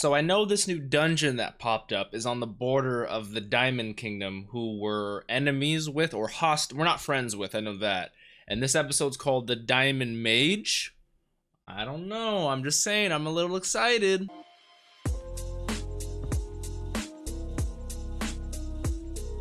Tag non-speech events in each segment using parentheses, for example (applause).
So I know this new dungeon that popped up is on the border of the Diamond Kingdom, who we're enemies with or host. We're not friends with. I know that. And this episode's called the Diamond Mage. I don't know. I'm just saying. I'm a little excited.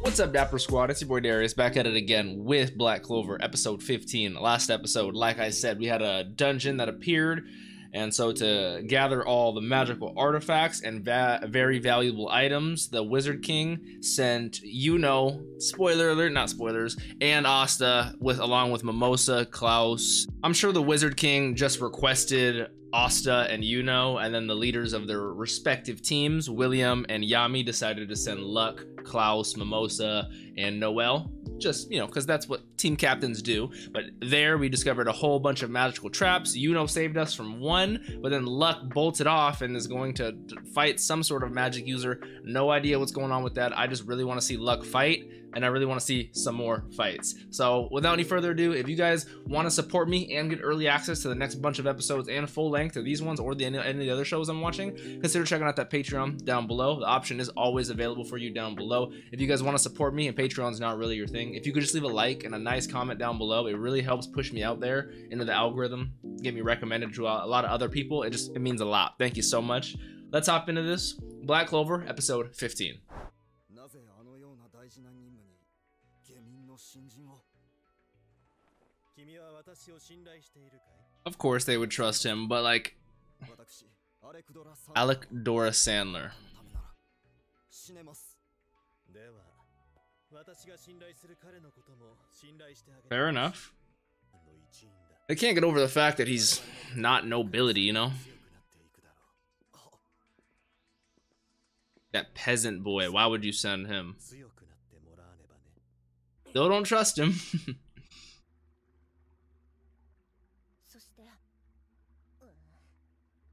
What's up, Dapper Squad? It's your boy Darius back at it again with Black Clover, episode 15. Last episode, like I said, we had a dungeon that appeared and so to gather all the magical artifacts and va very valuable items, the Wizard King sent Yuno, spoiler alert, not spoilers, and Asta with along with Mimosa, Klaus. I'm sure the Wizard King just requested Asta and Yuno, and then the leaders of their respective teams, William and Yami, decided to send Luck, Klaus, Mimosa, and Noelle just you know because that's what team captains do. But there we discovered a whole bunch of magical traps. Yuno saved us from one but then Luck bolted off and is going to fight some sort of magic user. No idea what's going on with that. I just really want to see Luck fight and I really want to see some more fights. So without any further ado, if you guys want to support me and get early access to the next bunch of episodes and full length of these ones or the any, any of the other shows I'm watching, consider checking out that Patreon down below. The option is always available for you down below. If you guys want to support me and Patreon's not really your thing, if you could just leave a like and a nice comment down below, it really helps push me out there into the algorithm, get me recommended to a lot of other people. It just it means a lot. Thank you so much. Let's hop into this. Black Clover, episode 15. Of course they would trust him, but like Alec Dora Sandler. Fair enough. They can't get over the fact that he's not nobility, you know? Peasant boy, why would you send him? (laughs) Still don't trust him. (laughs)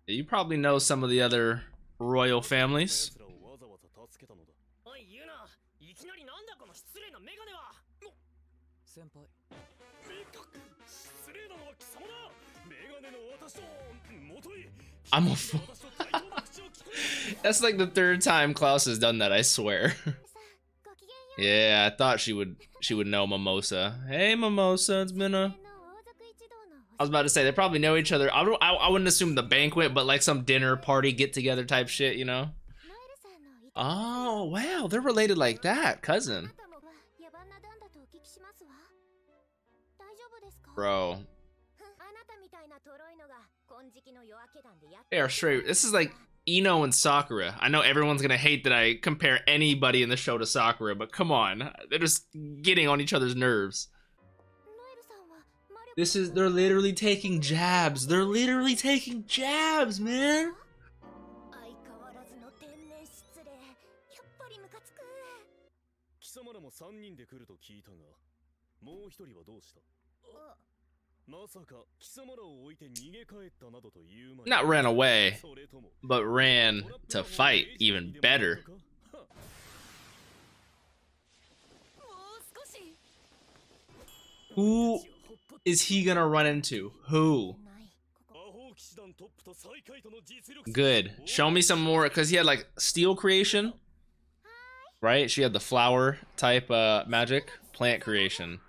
You probably know some of the other royal families. I'm a fool. (laughs) That's like the third time Klaus has done that, I swear. (laughs) yeah, I thought she would she would know Mimosa. Hey Mimosa, it's been a I was about to say they probably know each other. I don't. I, I wouldn't assume the banquet, but like some dinner party get together type shit, you know. Oh wow, they're related like that, cousin. Bro. They are straight. This is like Ino and Sakura. I know everyone's gonna hate that I compare anybody in the show to Sakura, but come on, they're just getting on each other's nerves. This is, they're literally taking jabs. They're literally taking jabs, man. Not ran away, but ran to fight even better. Who is he gonna run into? Who? Good. Show me some more, because he had like steel creation, right? She had the flower type uh, magic, plant creation,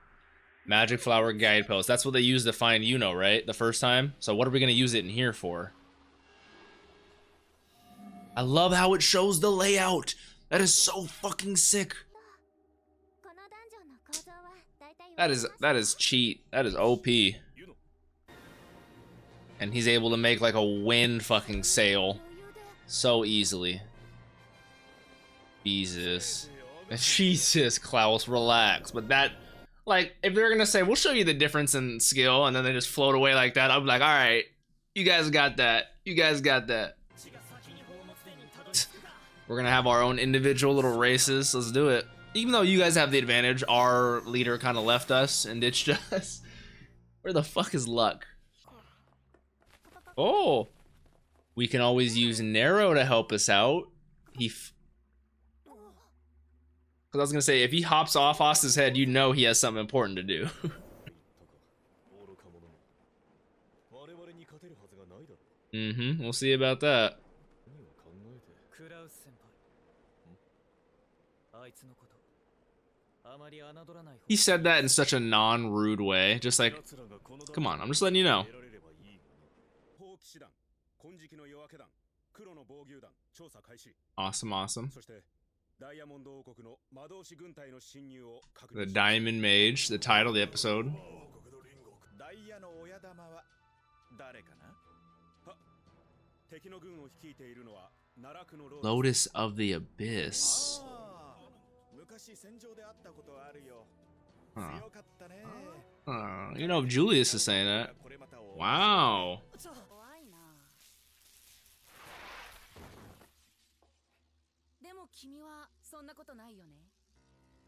magic flower guide post. That's what they used to find Yuno, right? The first time. So what are we gonna use it in here for? I love how it shows the layout. That is so fucking sick. That is that is cheat. That is OP. And he's able to make like a wind fucking sail so easily. Jesus. (laughs) Jesus, Klaus, relax. But that, like, if they're gonna say, we'll show you the difference in skill, and then they just float away like that, I'm like, alright, you guys got that. You guys got that. (laughs) We're gonna have our own individual little races. Let's do it even though you guys have the advantage, our leader kind of left us and ditched (laughs) us. Where the fuck is Luck? Oh, we can always use Nero to help us out. He, because I was going to say, if he hops off Asta's head, you know he has something important to do. (laughs) mm-hmm. We'll see about that. He said that in such a non-rude way. Just like, come on, I'm just letting you know. Awesome, awesome. (laughs) The Diamond Mage, the title of the episode. Lotus of the Abyss. Huh. Uh, you know, Julius is saying that. Wow. も君はそんなことないよね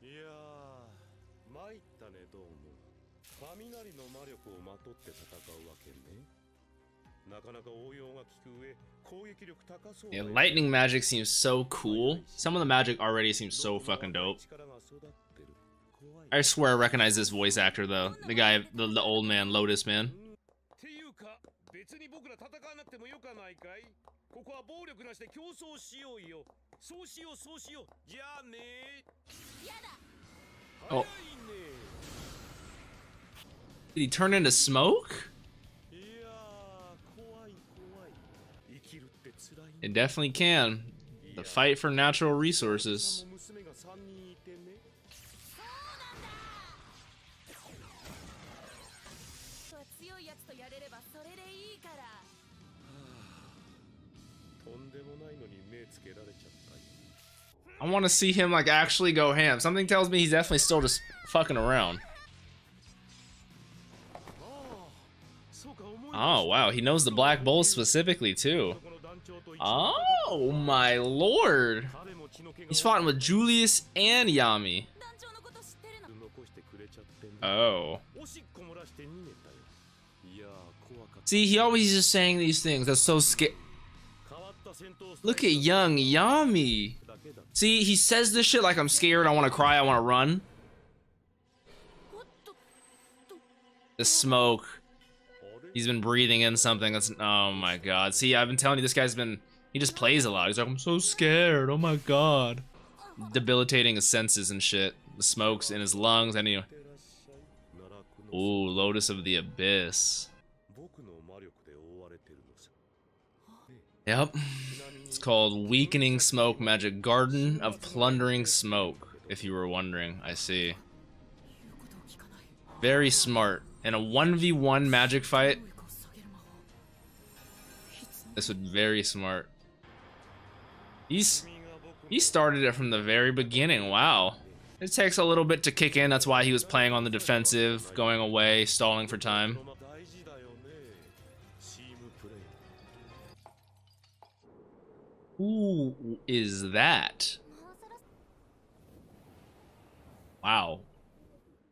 いやー参ったねどうも雷の魔力をまとって戦うわけねなかなか応用が効く上攻撃力高そうだ Yeah, よ lightning magic seems so cool. Some of the magic already seems so fucking dope. 力が育ってる怖い I swear I recognize this voice actor though. The guy, the, the old man, Lotus man. っていうか別に僕ら戦わなくてもよかないかいここは暴力なしで競争しようよそうしようそうしようじゃあねやだお早いね Did he turn into smoke? いやー怖い怖い生きるって辛いね It definitely can. The fight for natural resources. I want to see him like actually go ham. Something tells me he's definitely still just fucking around. Oh, wow. He knows the Black Bull specifically, too. Oh, my lord. He's fighting with Julius and Yami. Oh. See, he always is just saying these things. That's so scary. Look at young Yami. See, he says this shit like I'm scared, I want to cry, I want to run. The smoke. He's been breathing in something that's... Oh my god. See, I've been telling you, this guy's been... He just plays a lot. He's like, I'm so scared. Oh my god. Debilitating his senses and shit. The smoke's in his lungs. Anyway. Ooh, Lotus of the Abyss. Yep. It's called Weakening Smoke Magic Garden of Plundering Smoke, if you were wondering. I see. Very smart. In a 1v1 magic fight, this would very smart. He's he started it from the very beginning. Wow. It takes a little bit to kick in. That's why he was playing on the defensive, going away, stalling for time. Who is that? Wow.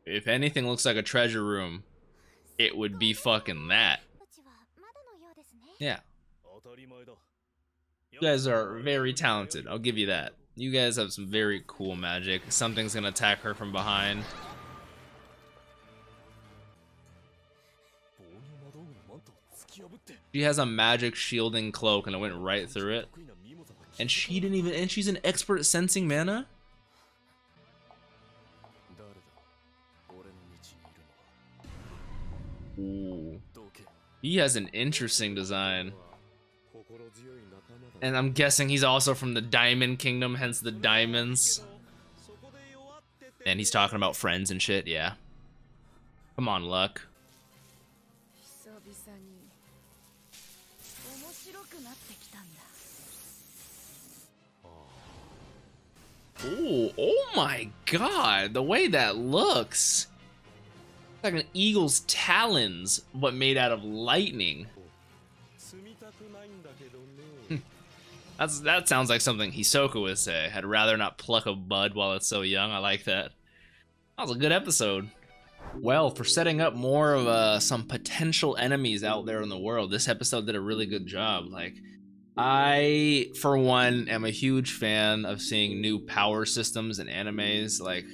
If anything looks like a treasure room, it would be fucking that. Yeah. You guys are very talented, I'll give you that. You guys have some very cool magic. Something's gonna attack her from behind. She has a magic shielding cloak and it went right through it. And she didn't even, and she's an expert at sensing mana? Ooh. He has an interesting design. And I'm guessing he's also from the Diamond Kingdom, hence the diamonds. And he's talking about friends and shit, yeah. Come on, Luck. Ooh, oh my god, the way that looks. It's like an eagle's talons, but made out of lightning. (laughs) That's, that sounds like something Hisoka would say. I'd rather not pluck a bud while it's so young. I like that. That was a good episode. Well, for setting up more of uh, some potential enemies out there in the world, this episode did a really good job. Like, I, for one, am a huge fan of seeing new power systems in animes. Like,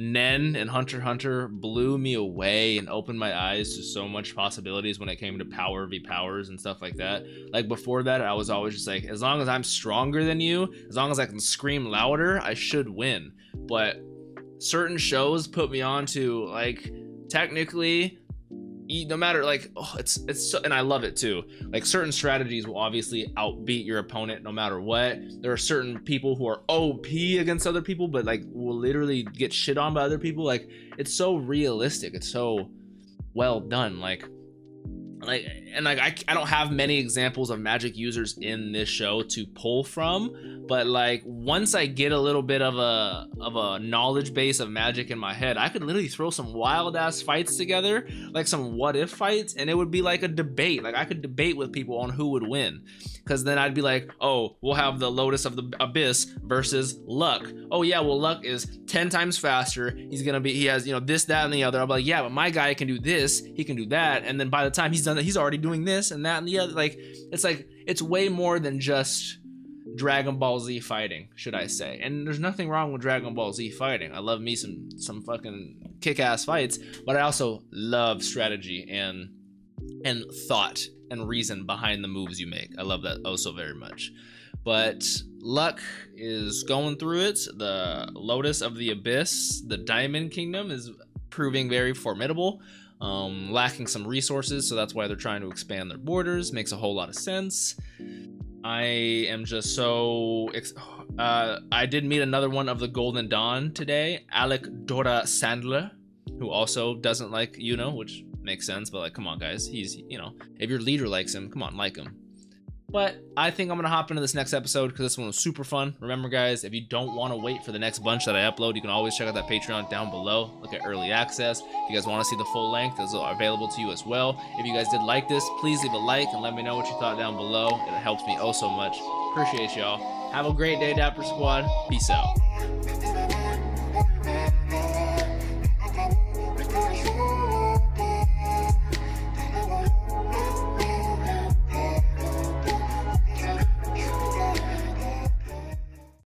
Nen and Hunter Hunter blew me away and opened my eyes to so much possibilities when it came to power v powers and stuff like that. Like before that, I was always just like, as long as I'm stronger than you, as long as I can scream louder, I should win. But certain shows put me on to like technically no matter like oh, it's it's so, and I love it too. Like certain strategies will obviously outbeat your opponent no matter what. There are certain people who are OP against other people, but like will literally get shit on by other people. Like it's so realistic. It's so well done. Like like and like I, I don't have many examples of magic users in this show to pull from but like once i get a little bit of a of a knowledge base of magic in my head i could literally throw some wild ass fights together like some what if fights and it would be like a debate. Like i could debate with people on who would win. Because then i'd be like oh we'll have the lotus of the abyss versus luck. Oh yeah well luck is 10 times faster. He's gonna be he has you know this that and the other. Be like yeah but my guy can do this. He can do that. And then by the time he's done that he's already doing this and that and the other. Like it's like it's way more than just Dragon Ball Z fighting, should I say? And there's nothing wrong with Dragon Ball Z fighting. I love me some some fucking kick-ass fights, but I also love strategy and and thought and reason behind the moves you make. I love that also very much. But Luck is going through it. The Lotus of the Abyss, the Diamond Kingdom is proving very formidable. Um, lacking some resources, so that's why they're trying to expand their borders. Makes a whole lot of sense. I am just so. Ex- uh, I did meet another one of the Golden Dawn today, Alec Dora Sandler, who also doesn't like Yuno, which makes sense. But like, come on, guys, he's you know, if your leader likes him, come on, like him. But I think I'm gonna hop into this next episode because this one was super fun. Remember, guys, if you don't want to wait for the next bunch that I upload, you can always check out that Patreon down below. Look at early access. If you guys want to see the full length, those are available to you as well. If you guys did like this, please leave a like and let me know what you thought down below. It helps me oh so much. Appreciate y'all. Have a great day, Dapper Squad. Peace out.